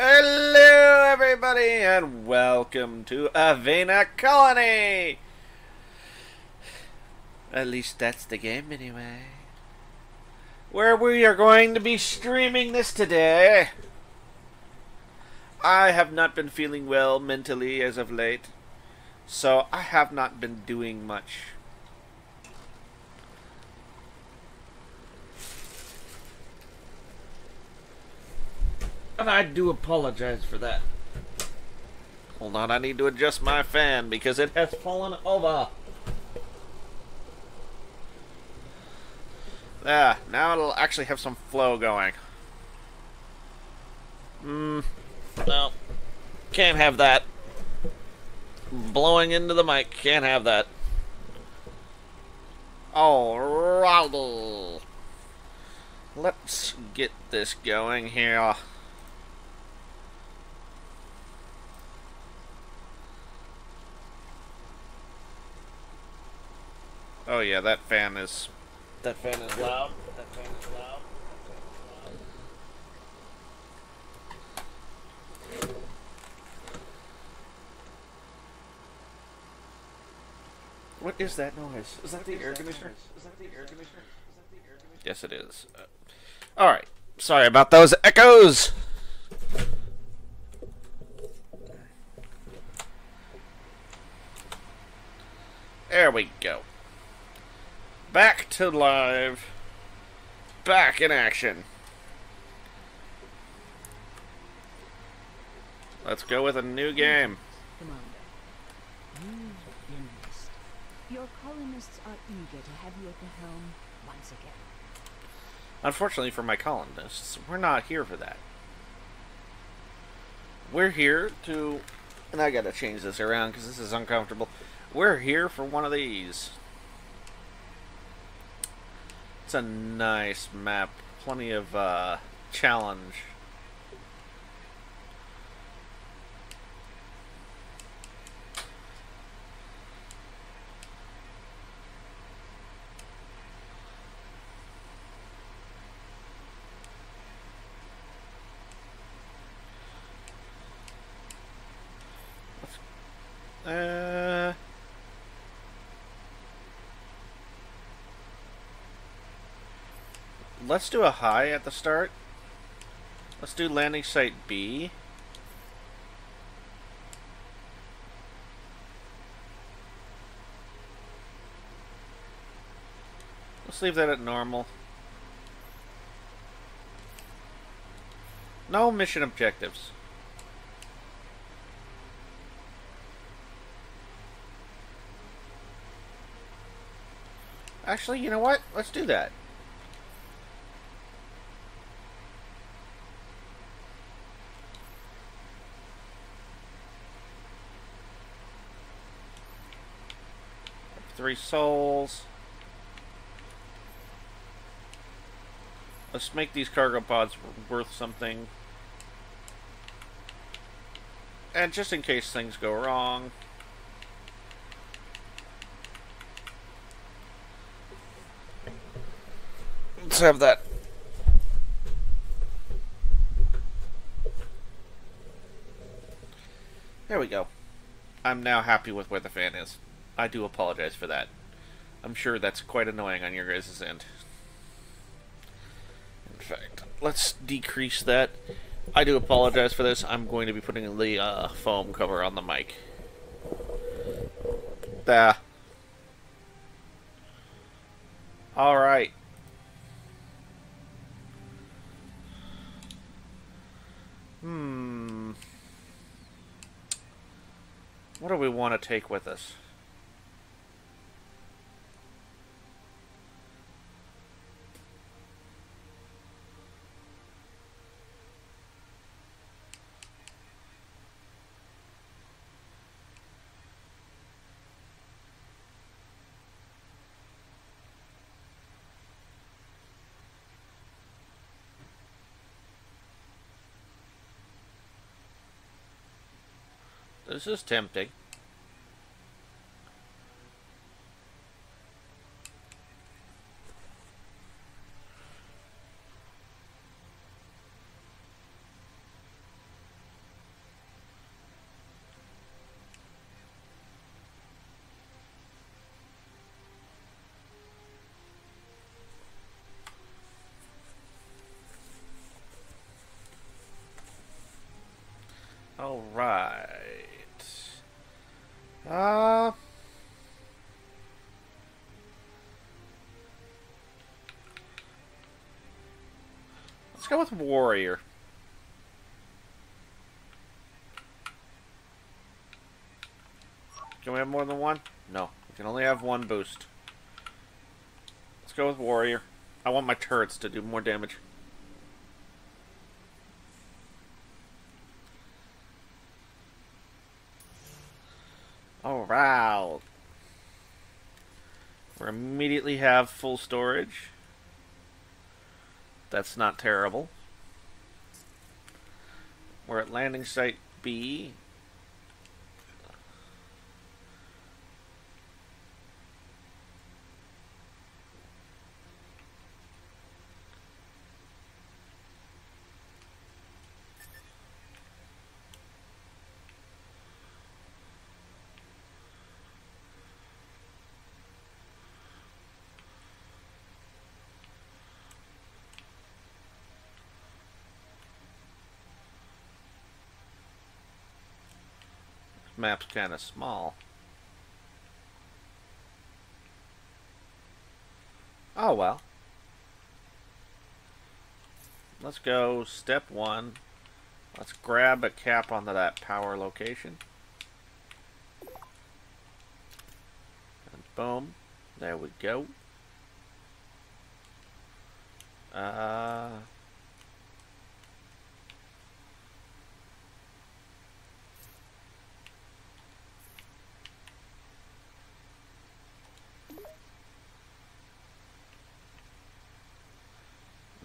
Hello, everybody, and welcome to Aven Colony! At least that's the game, anyway. Where we are going to be streaming this today. I have not been feeling well mentally as of late, so I have not been doing much. And I do apologize for that. Hold on, I need to adjust my fan because it has fallen over. Yeah, now it'll actually have some flow going. Hmm. No. Can't have that. Blowing into the mic. Can't have that. Oh, Alrighty. Let's get this going here. Oh yeah, that fan is that fan is loud. That fan is loud. What is that noise? Is that the is air that conditioner? Noise? Is that the air conditioner? Is that the air conditioner? Yes, it is. Uh, all right. Sorry about those echoes. There we go. Back to live. Back in action. Let's go with a new game. Commander, missed. Your colonists are eager to have you at the helm once again. Unfortunately for my colonists, we're not here for that. We're here to. And I gotta change this around because this is uncomfortable. We're here for one of these. It's a nice map. Plenty of uh, challenge. Uh, let's do a high at the start. Let's do landing site B. Let's leave that at normal. No mission objectives. Actually, you know what? Let's do that. Three souls. Let's make these cargo pods worth something. And just in case things go wrong. Let's have that. There we go. I'm now happy with where the fan is. I do apologize for that. I'm sure that's quite annoying on your guys' end. In fact, let's decrease that. I do apologize for this. I'm going to be putting the uh, foam cover on the mic. There. Alright. Hmm. What do we want to take with us? This is tempting. All right. Uh. Let's go with warrior. Can we have more than one? No. We can only have one boost. Let's go with warrior. I want my turrets to do more damage. Alright. We have full storage. That's not terrible. We're at landing site B. map's kind of small. Oh well. Let's go step one. Let's grab a cap onto that power location. And boom. There we go. Uh...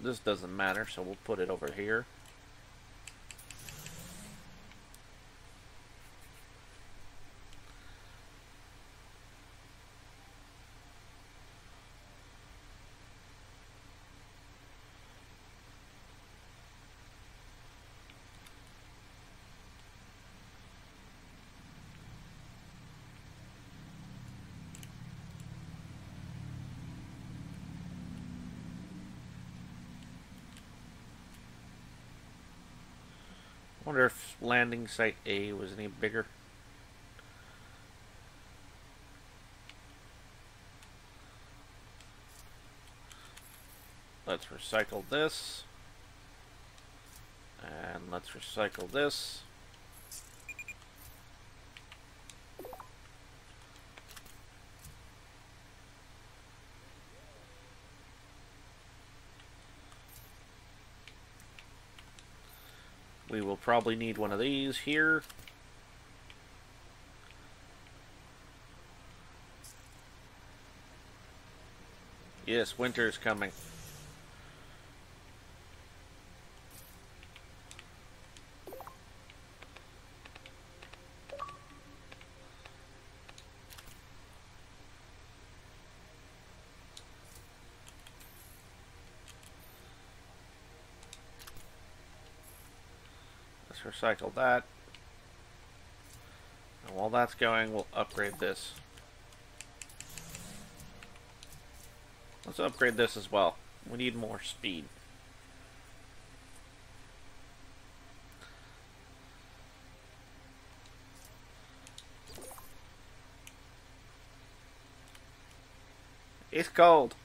This doesn't matter, so we'll put it over here. wonder if landing site A was any bigger. Let's recycle this. And let's recycle this. We will probably need one of these here. Yes, winter's coming. Recycle that. And while that's going, we'll upgrade this. Let's upgrade this as well. We need more speed. It's cold.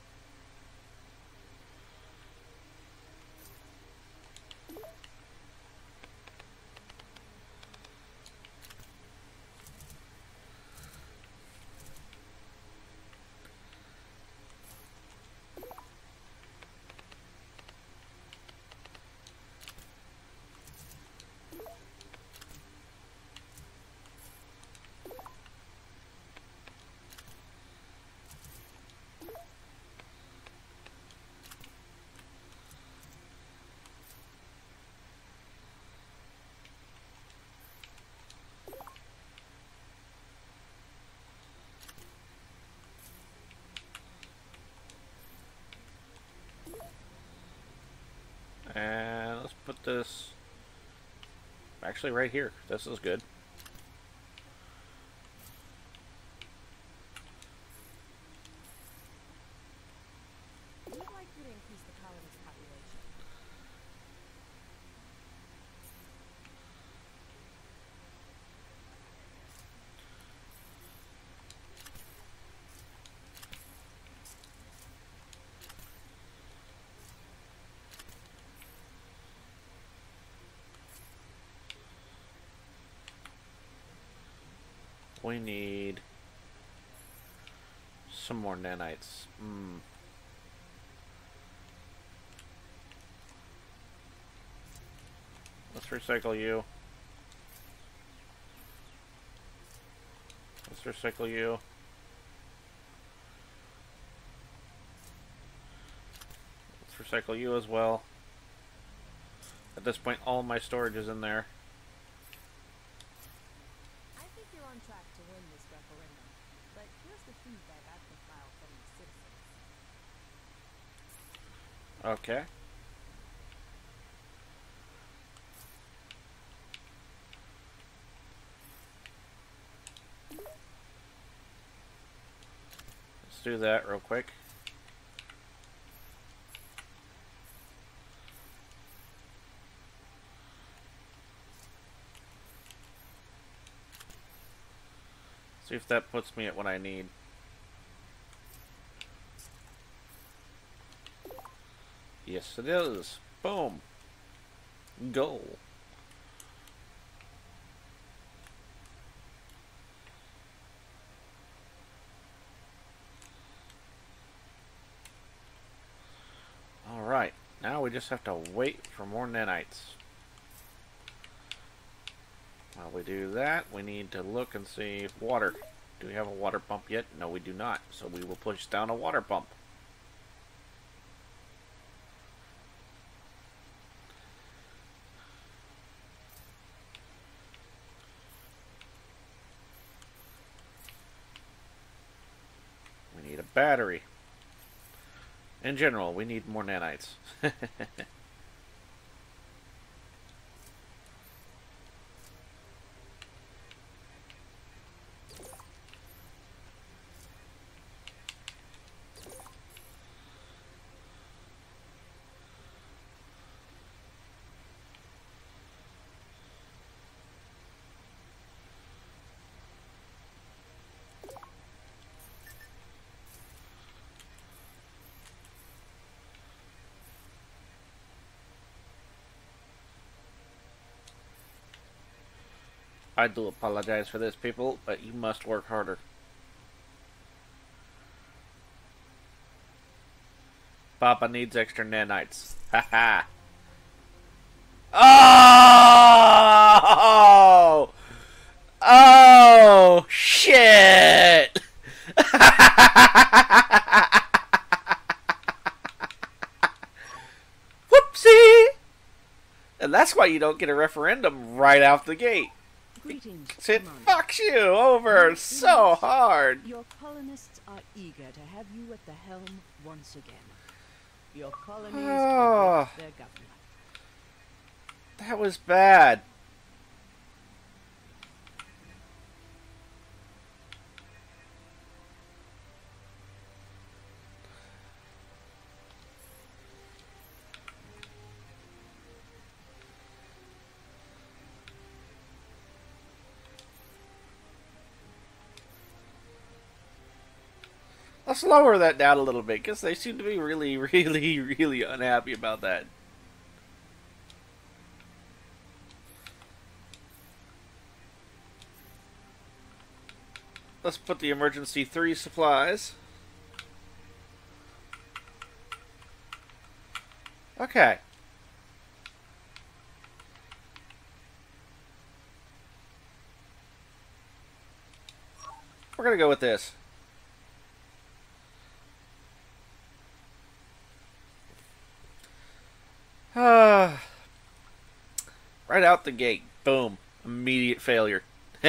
And let's put this actually right here. This is good. We need some more nanites. Hmm. Let's recycle you. Let's recycle you. Let's recycle you as well. At this point, all my storage is in there. I think you're on track to win this referendum, but here's Okay. Let's do that real quick. See if that puts me at what I need. Yes, it is. Boom. Goal. Alright, now we just have to wait for more nanites. While we do that, we need to look and see if water. Do we have a water pump yet? No, we do not. So we will push down a water pump. We need a battery. In general, we need more nanites. I do apologize for this, people, but you must work harder. Papa needs extra nanites. Ha ha. oh! Oh, shit! Whoopsie! And that's why you don't get a referendum right off the gate. Greetings, It Commander. fucks you over so hard. Your colonists are eager to have you at the helm once again. Your colonies Ah. their governor. That was bad. Let's lower that down a little bit because they seem to be really, really, really unhappy about that. Let's put the emergency three supplies. Okay. We're gonna go with this. right out the gate. Boom. Immediate failure.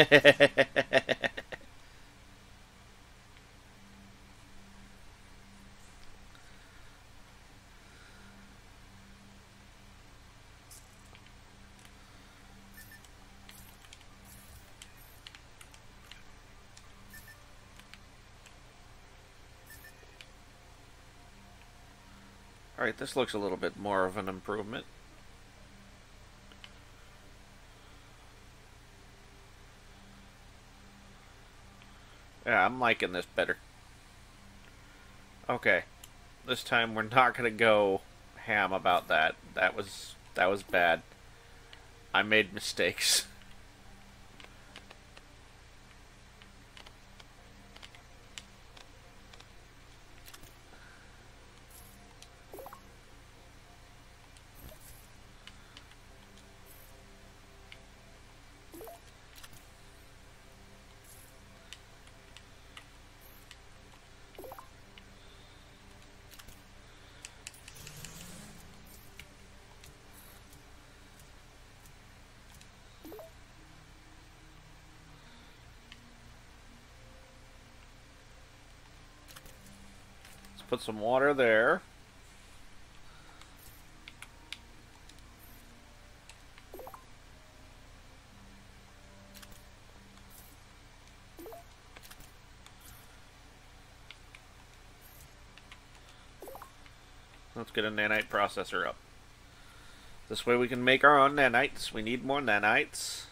Alright, this looks a little bit more of an improvement. Yeah, I'm liking this better. Okay. This time we're not gonna go ham about that. That was that was bad. I made mistakes. put some water there. Let's get a nanite processor up. This way we can make our own nanites. We need more nanites.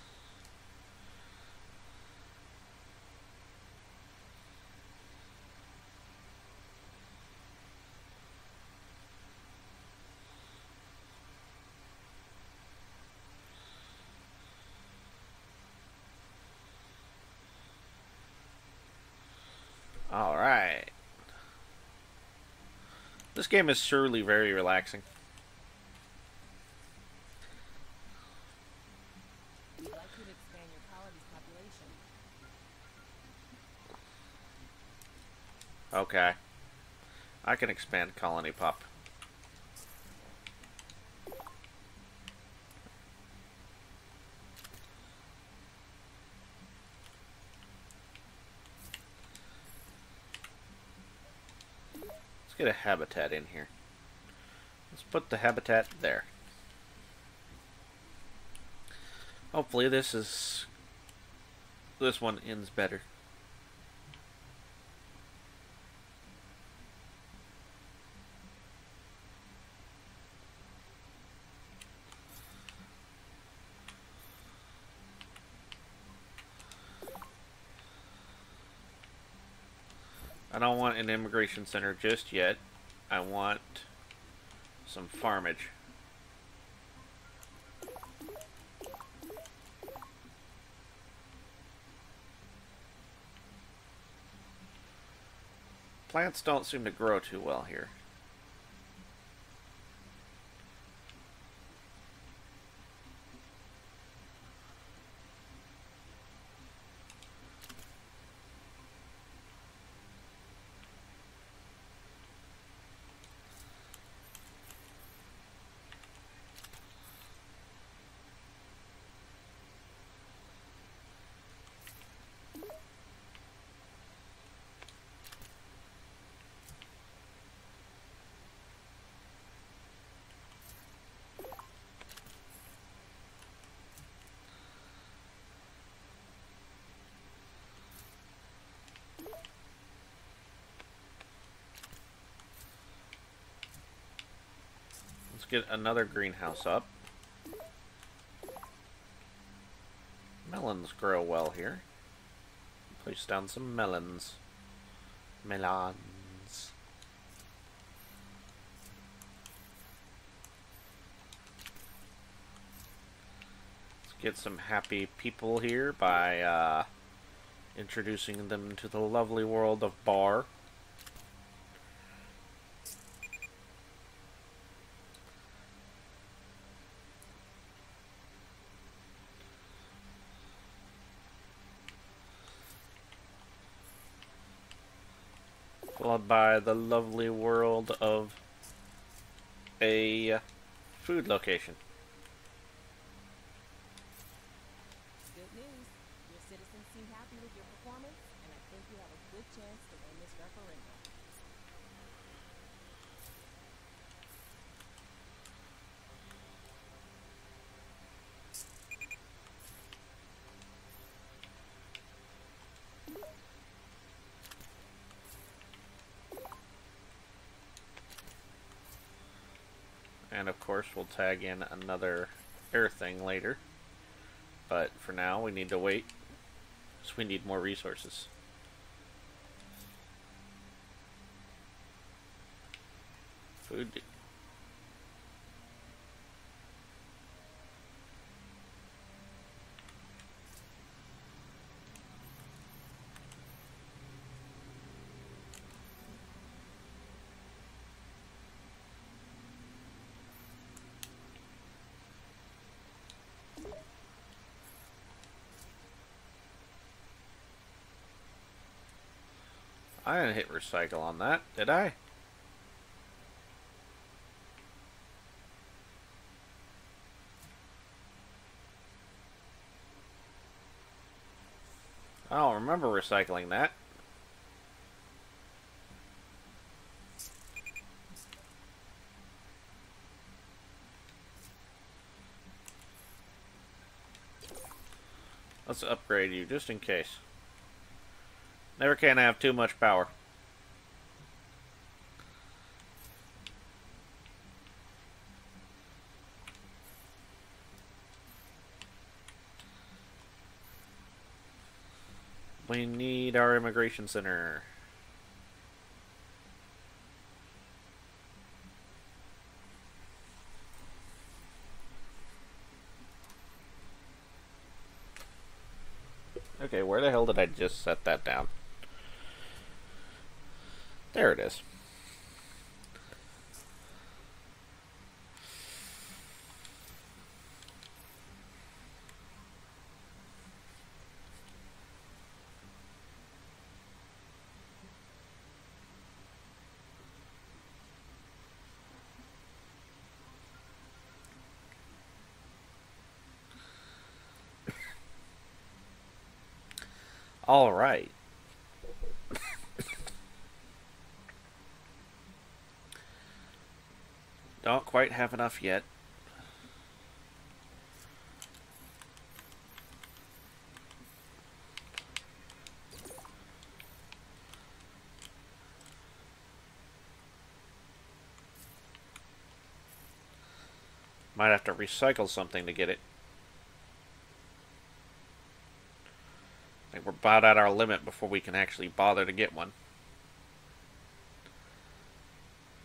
Alright. This game is surely very relaxing. Okay. I can expand colony pop. Get a habitat in here. Let's put the habitat there. Hopefully this is this one ends better. I don't want an immigration center just yet. I want some farmage. Plants don't seem to grow too well here. Get another greenhouse up. Melons grow well here. Place down some melons. Melons. Let's get some happy people here by uh, introducing them to the lovely world of bar. By the lovely world of a food location. Good news. Your citizens seem happy with your performance, and I think you have a good chance to win this referendum. And of course, we'll tag in another air thing later. But for now, we need to wait. So we need more resources. Food. I didn't hit recycle on that, did I? I don't remember recycling that. Let's upgrade you, just in case. Never can have too much power. We need our immigration center. Okay, where the hell did I just set that down? There it is. All right. Don't quite have enough yet. Might have to recycle something to get it. I think we're about at our limit before we can actually bother to get one.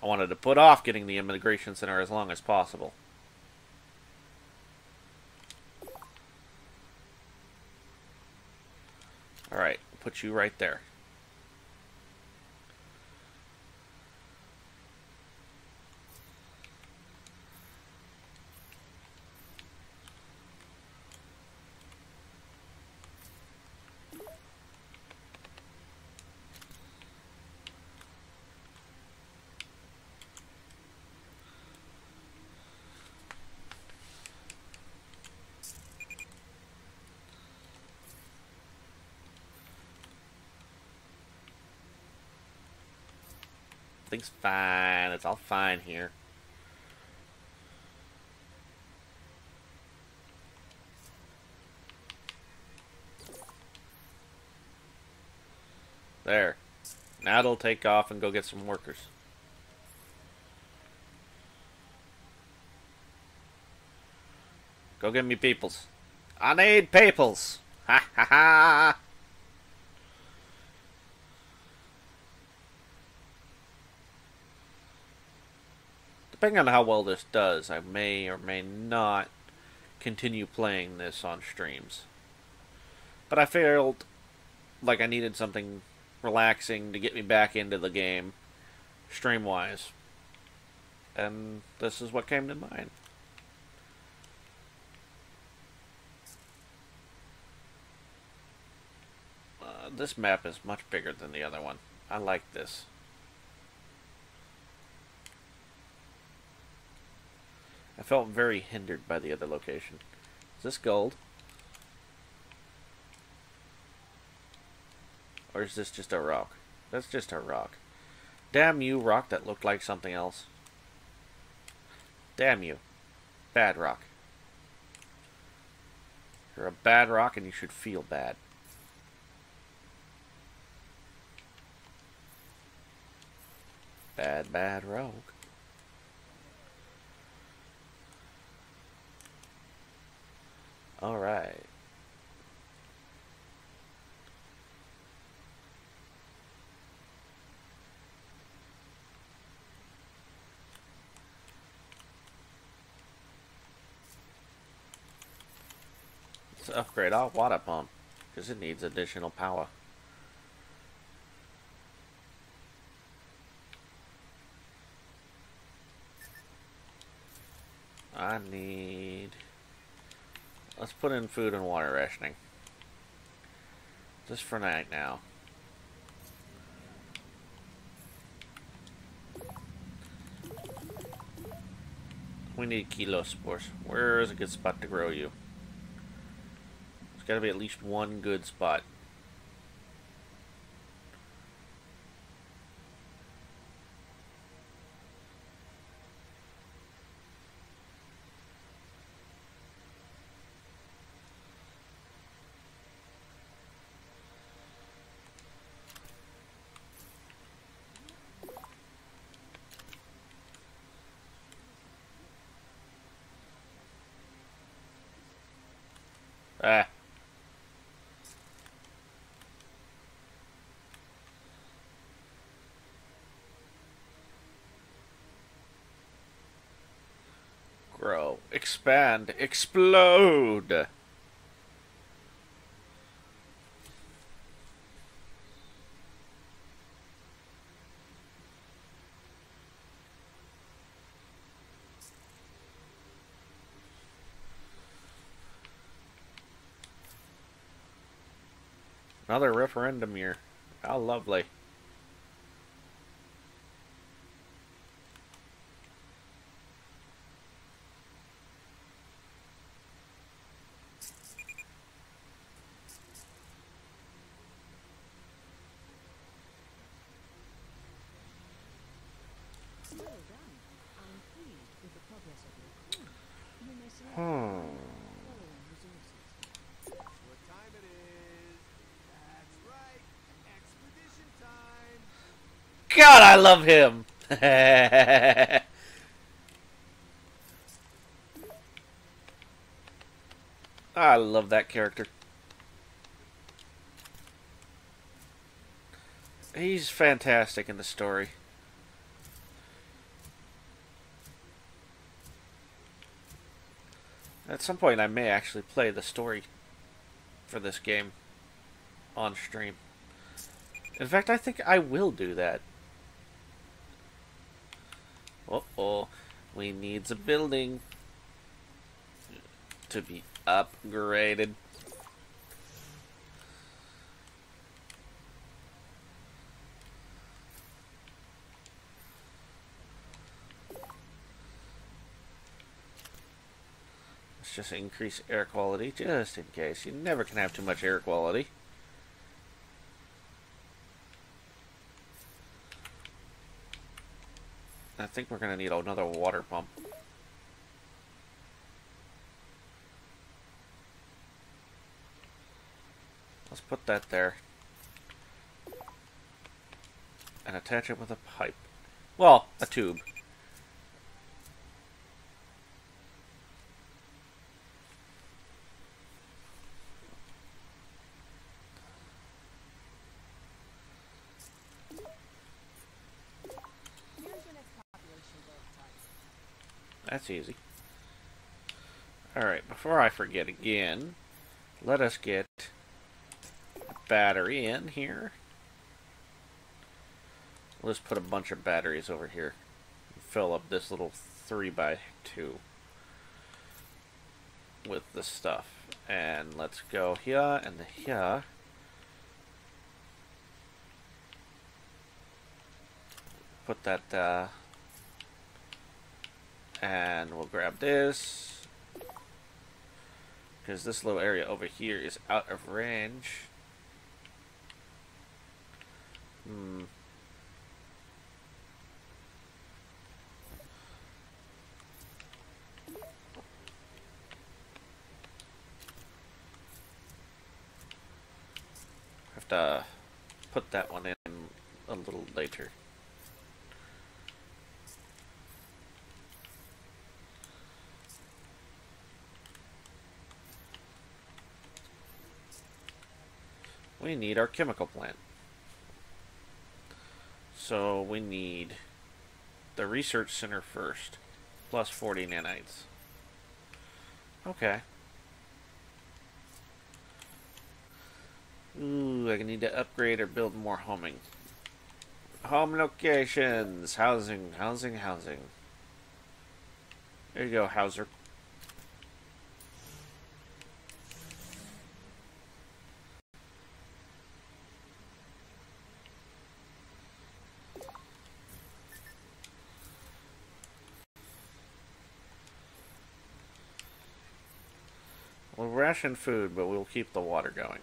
I wanted to put off getting the immigration center as long as possible. Alright, put you right there. Everything's fine. It's all fine here. There. Now it'll take off and go get some workers. Go get me peoples. I need peoples. Ha ha ha. Depending on how well this does, I may or may not continue playing this on streams. But I felt like I needed something relaxing to get me back into the game, stream wise. And this is what came to mind. Uh, this map is much bigger than the other one. I like this. I felt very hindered by the other location. Is this gold? Or is this just a rock? That's just a rock. Damn you, rock that looked like something else. Damn you. Bad rock. You're a bad rock and you should feel bad. Bad, bad rogue. All right. Let's upgrade our water pump because it needs additional power. I need Let's put in food and water rationing. Just for night now. We need kilo spores. Where is a good spot to grow you? There's got to be at least one good spot. Ah. Grow, expand, explode! Another referendum year. How lovely. Well done. I'm pleased with the progress of your colony. You may select Hmm. the following resources. What time it is? That's right. Expedition time. God, I love him! I love that character. He's fantastic in the story. At some point, I may actually play the story for this game on stream. In fact, I think I will do that. Uh oh, we needs a building to be upgraded. Let's just increase air quality just in case. You never can have too much air quality. I think we're gonna need another water pump. Let's put that there. And attach it with a pipe. Well, a tube. Here's your next population growth target. That's easy. Alright, before I forget again, let us get battery in here. Let's put a bunch of batteries over here. Fill up this little 3 by 2 with the stuff. And let's go here and here. Put that uh, and we'll grab this. Because this little area over here is out of range. Hmm. Have to put that one in a little later we need our chemical plant. So we need the research center first, plus 40 nanites. Okay. Ooh, I need to upgrade or build more homing. Home locations, housing, housing, housing. There you go, Hauser. We'll ration food, but we'll keep the water going.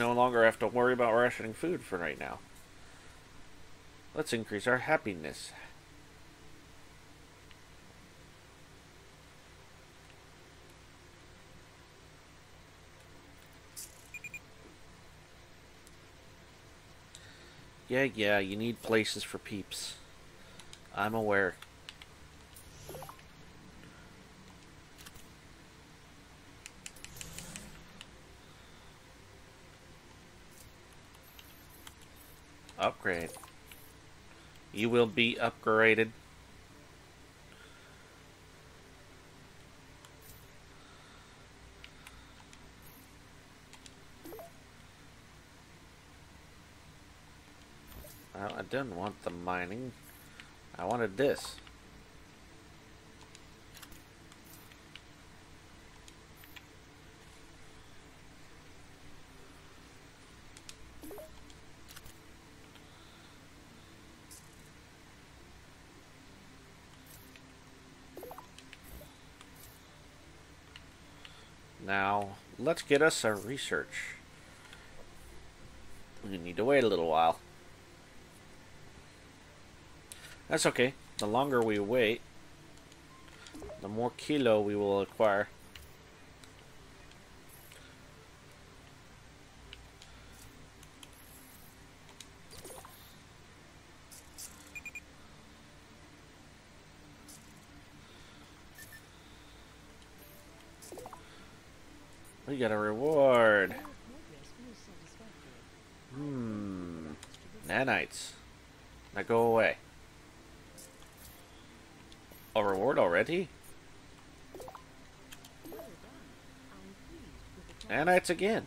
No longer have to worry about rationing food for right now. Let's increase our happiness. Yeah, yeah, you need places for peeps. I'm aware. Upgrade. You will be upgraded. I didn't want the mining. I wanted this. Now, let's get us a research. We need to wait a little while. That's okay. The longer we wait, the more kilo we will acquire. Got a reward. Hmm. Nanites. Now go away. A reward already? Nanites again.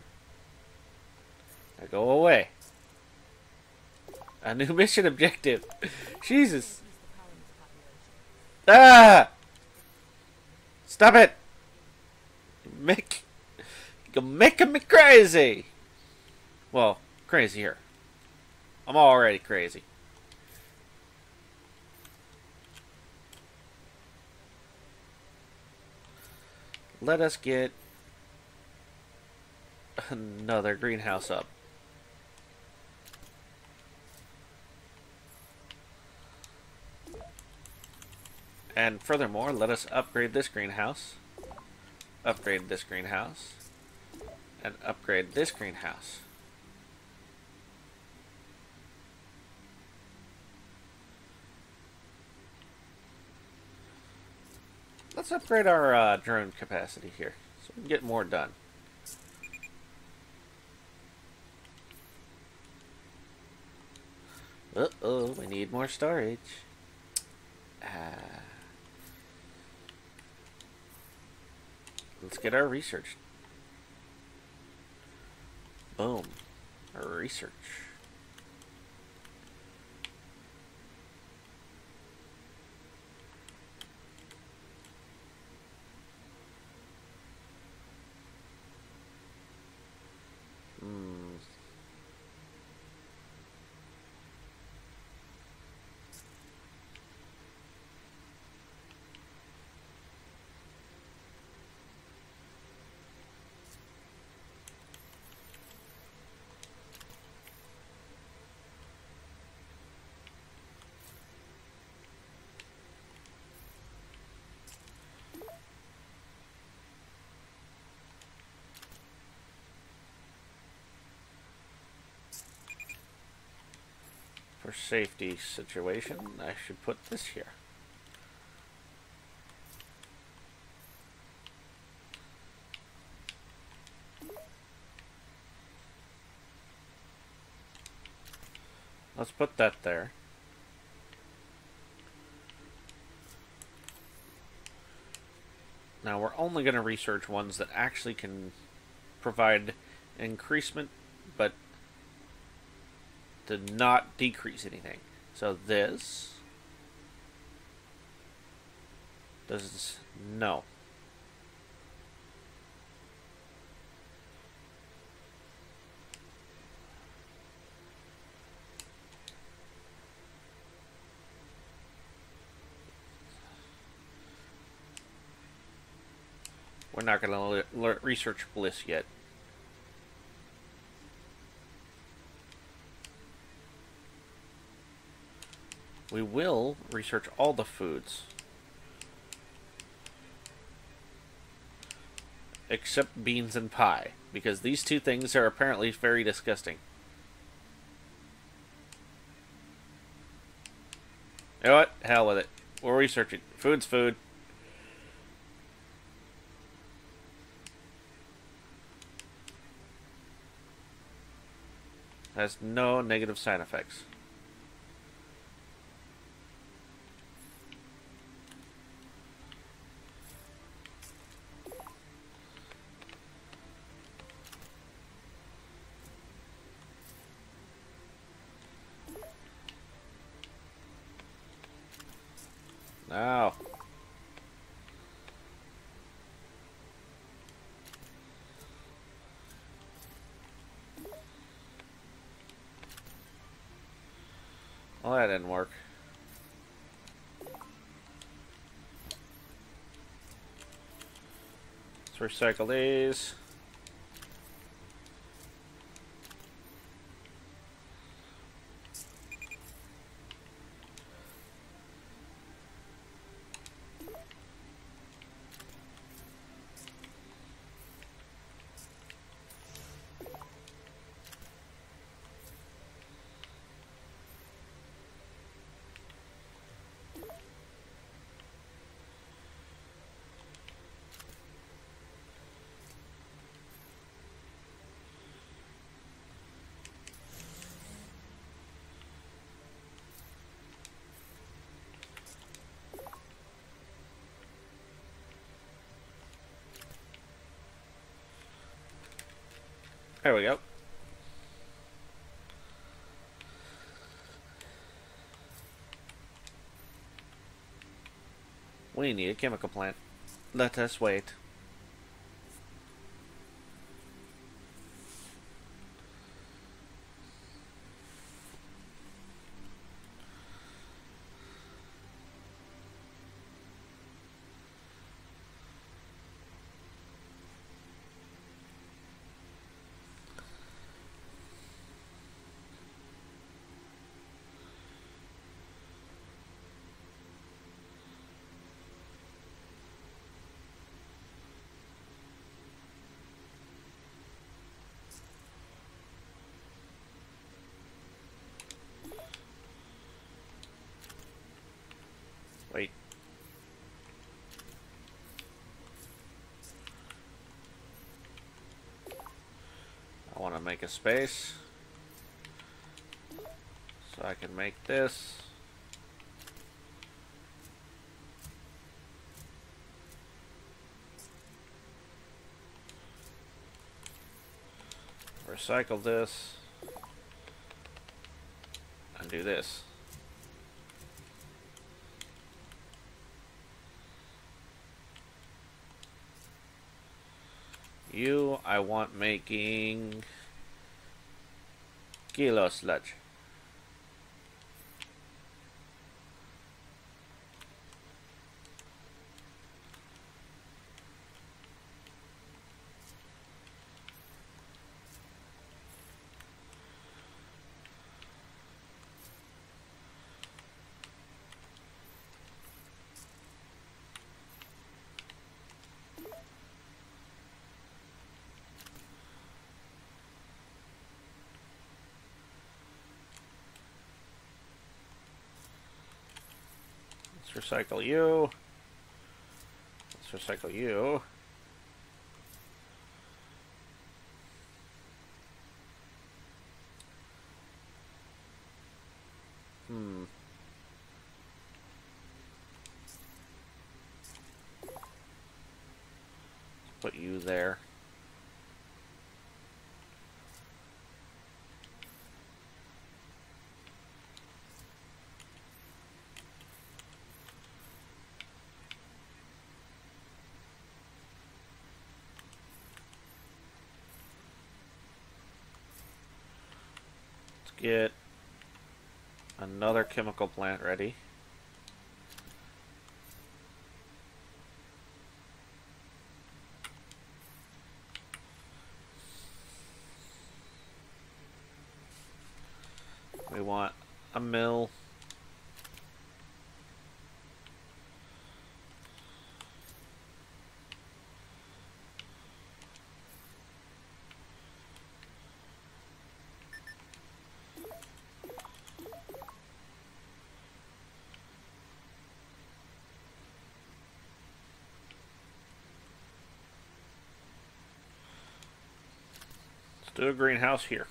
Now go away. A new mission objective. Jesus. Ah! Stop it! You're making me crazy. Well, crazier. I'm already crazy. Let us get another greenhouse up. And furthermore, let us upgrade this greenhouse, upgrade this greenhouse, and upgrade this greenhouse. Let's upgrade our uh, drone capacity here so we can get more done. Uh-oh, we need more storage. Uh, let's get our research. Boom. Research. Hmm. For safety situation, I should put this here. Let's put that there. Now we're only going to research ones that actually can provide increasement, to not decrease anything. So this does this, no. We're not going to research bliss yet. We will research all the foods. Except beans and pie, because these two things are apparently very disgusting. You know what? Hell with it. We're researching. Food's food. Has no negative side effects. Now. Well, that didn't work. Let's recycle these. There we go. We need a chemical plant. Let us wait. Wait. I want to make a space. So I can make this. Recycle this. And do this. You, I want making kilo sludge. Let's recycle you. Let's recycle you. Hmm. Put you there. Let's get another chemical plant ready. We want a mill. Do a greenhouse here.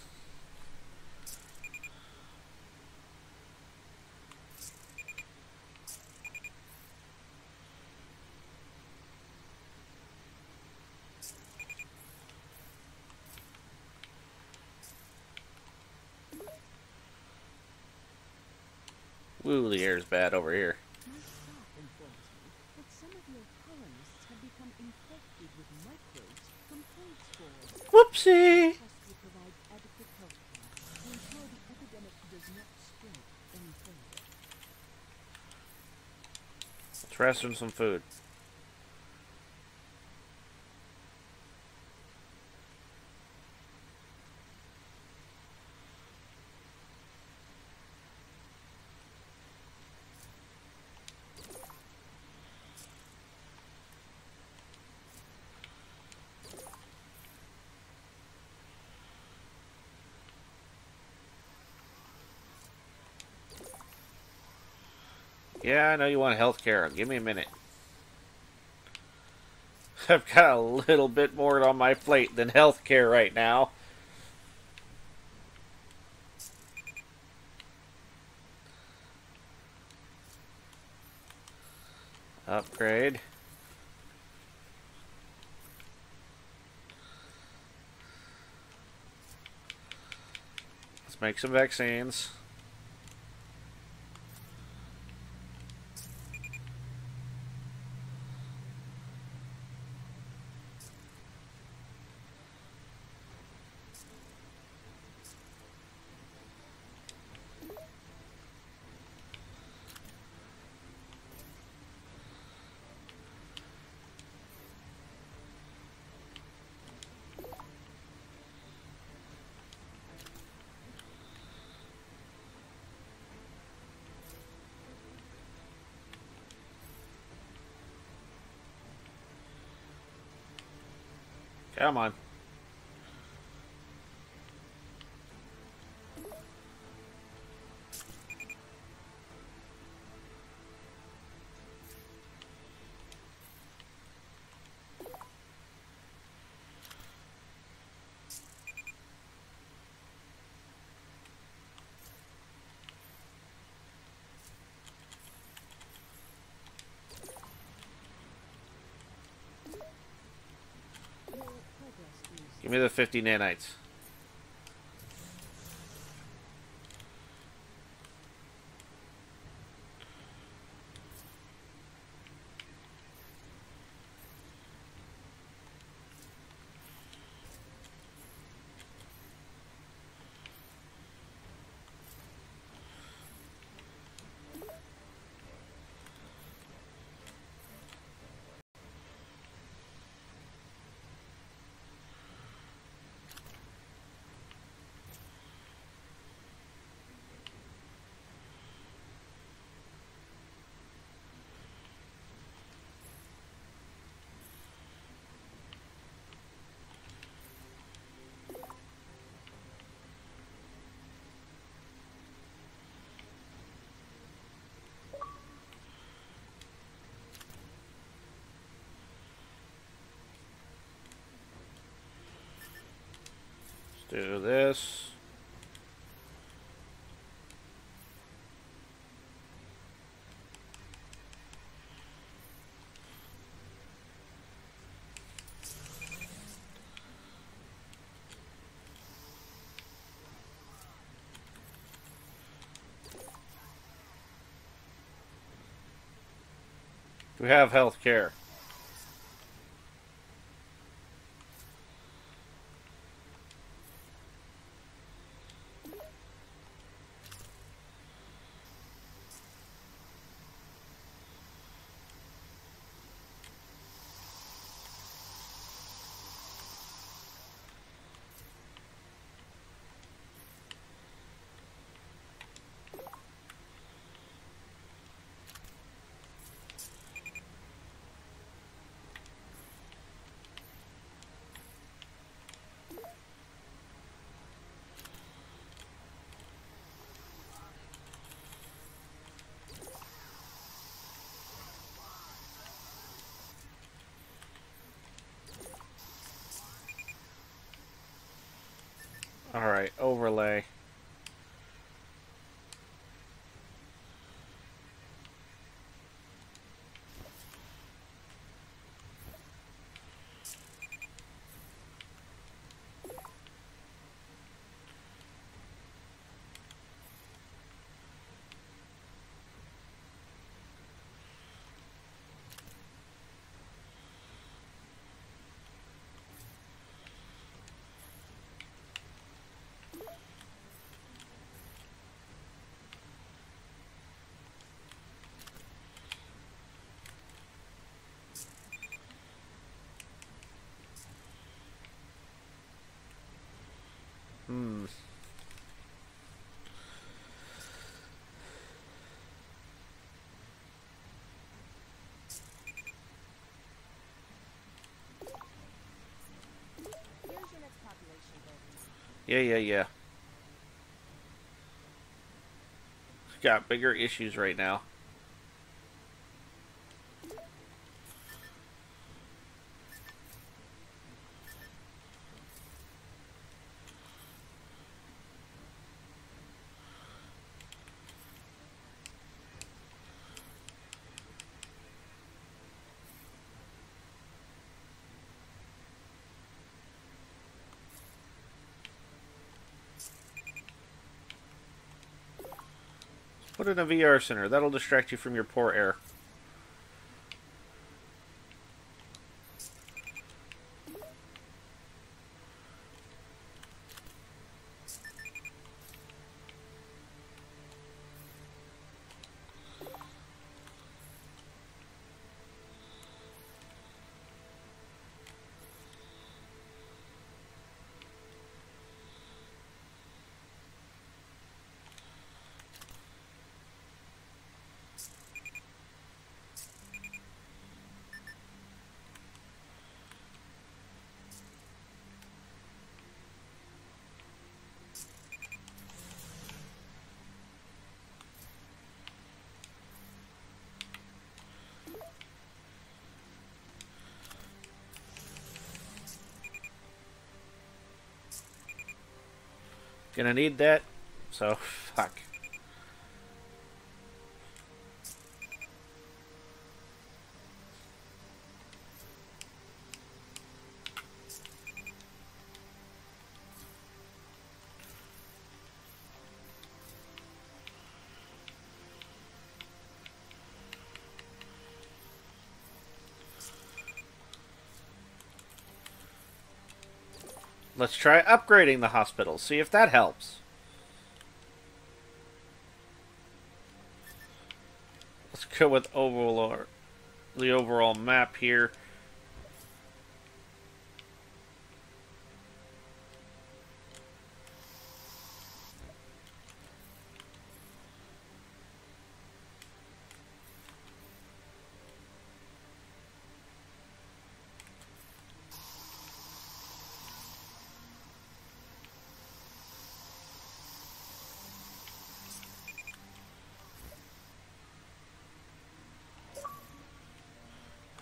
Ooh, the air's bad over here. My staff informs me that some of your colonists have become infected with microbes from plague spores. Whoopsie! Trust will provide adequate health care to ensure the epidemic does not spread any further. Let's some food. Yeah, I know you want health care. Give me a minute. I've got a little bit more on my plate than health care right now. Upgrade. Let's make some vaccines. Come on. Me the 50 nanites. Do this. We have health care. Alright, overlay. Hmm. Yeah, yeah, yeah. Got bigger issues right now. Put in a VR center. That'll distract you from your poor air. Gonna need that. So, fuck. Let's try upgrading the hospital. See if that helps. Let's go with overall the overall map here.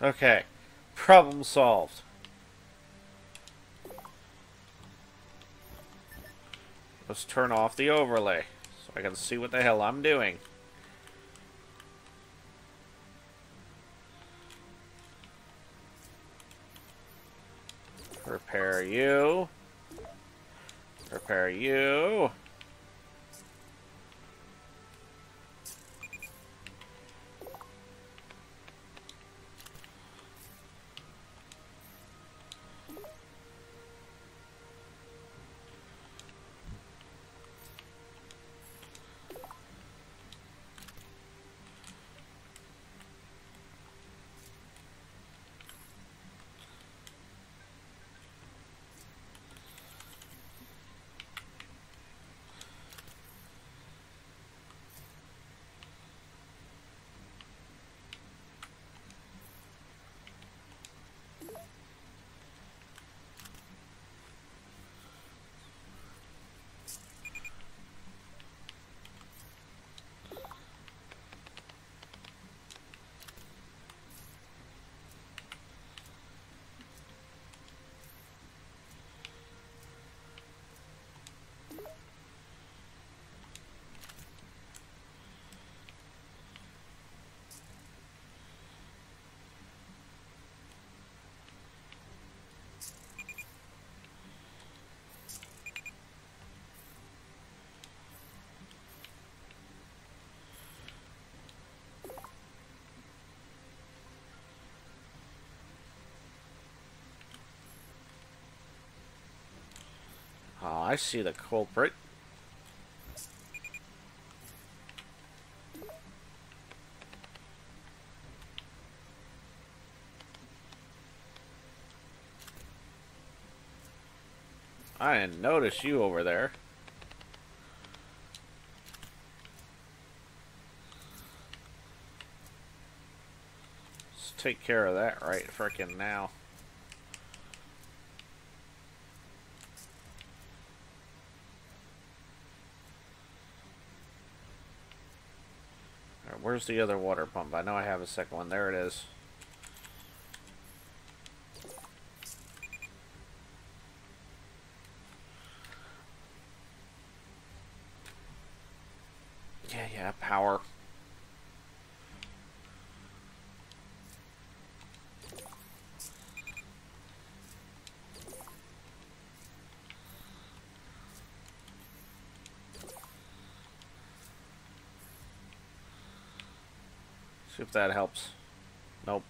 Okay. Problem solved. Let's turn off the overlay so I can see what the hell I'm doing. Repair you. Repair you. I see the culprit. I didn't notice you over there. Let's take care of that right frickin' now. Alright, where's the other water pump? I know I have a second one. There it is. Yeah, yeah, power. If that helps. Nope.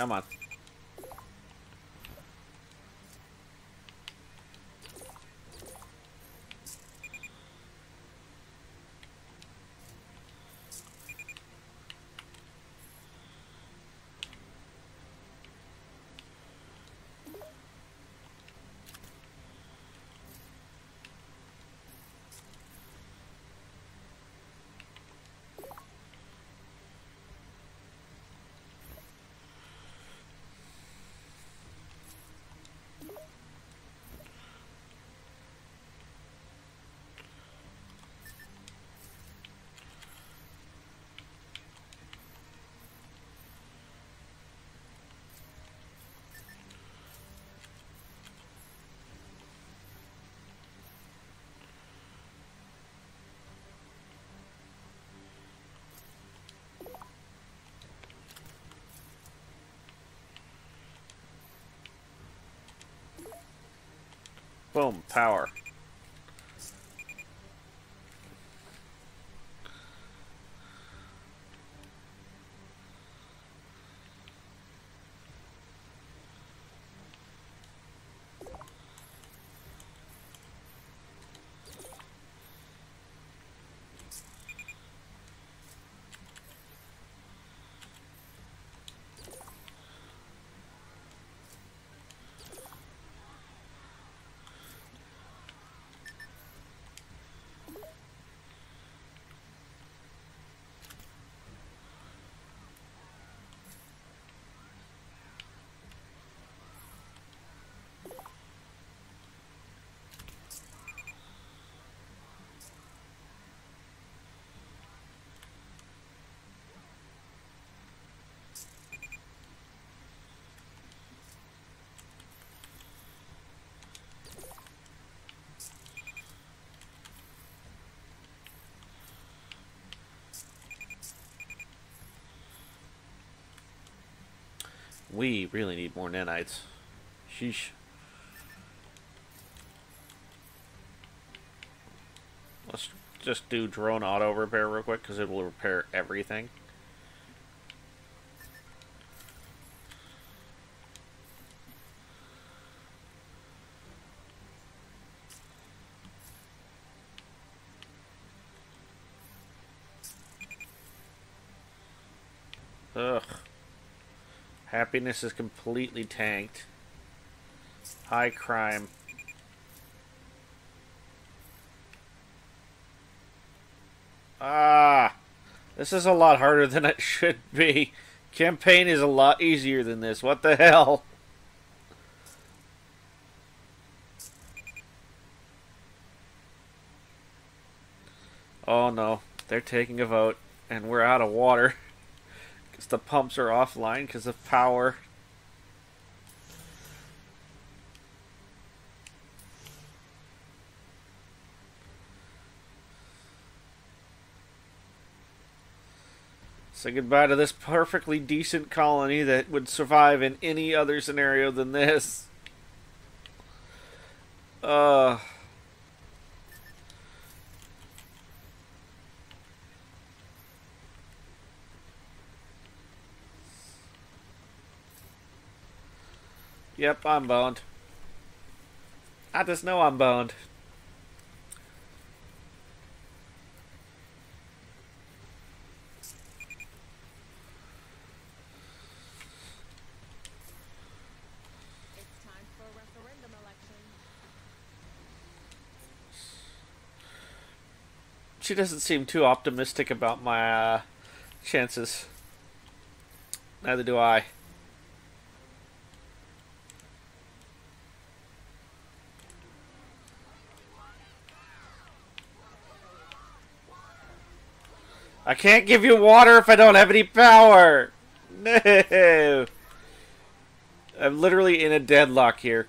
Come on. Boom, power. We really need more nanites. Sheesh. Let's just do drone auto repair real quick because it will repair everything. Happiness is completely tanked. High crime. Ah! This is a lot harder than it should be. Campaign is a lot easier than this. What the hell? Oh no. They're taking a vote, and we're out of water. because the pumps are offline because of power. Say goodbye to this perfectly decent colony that would survive in any other scenario than this. Uh... Yep, I'm boned. I just know I'm boned. She doesn't seem too optimistic about my uh, chances. Neither do I. I can't give you water if I don't have any power. No. I'm literally in a deadlock here.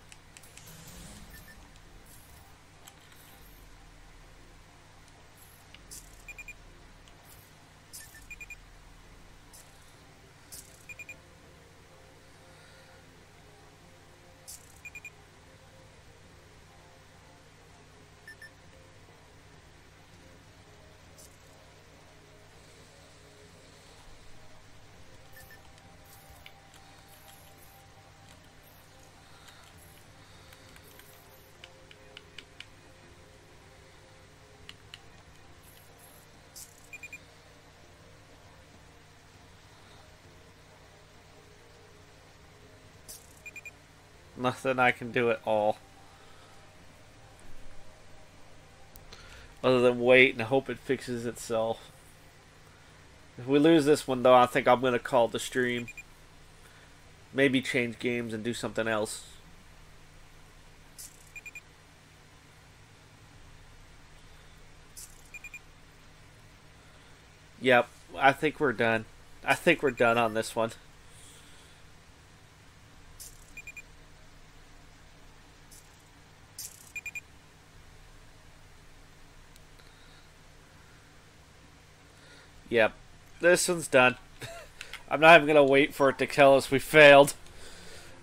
Nothing I can do it all. Other than wait and hope it fixes itself. If we lose this one, though, I think I'm going to call the stream. Maybe change games and do something else. Yep, I think we're done. I think we're done on this one. Yep, this one's done. I'm not even gonna wait for it to tell us we failed.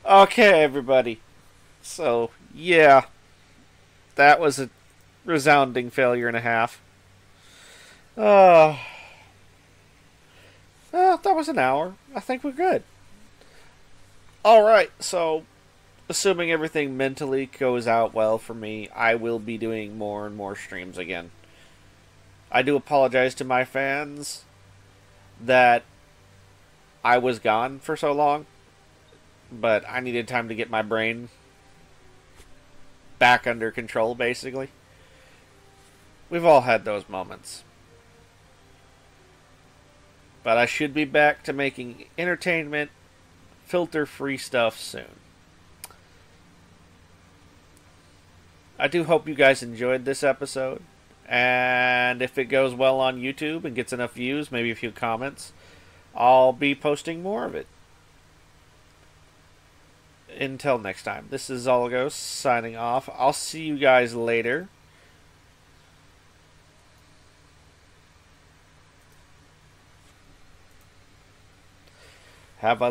Okay, everybody. So, yeah. That was a resounding failure and a half. Uh, well, that was an hour. I think we're good. Alright, so, assuming everything mentally goes out well for me, I will be doing more and more streams again. I do apologize to my fans that I was gone for so long, but I needed time to get my brain back under control, basically. We've all had those moments. But I should be back to making entertainment, filter free stuff soon. I do hope you guys enjoyed this episode. And if it goes well on YouTube and gets enough views, maybe a few comments, I'll be posting more of it. Until next time, this is Zallgos signing off. I'll see you guys later. Have a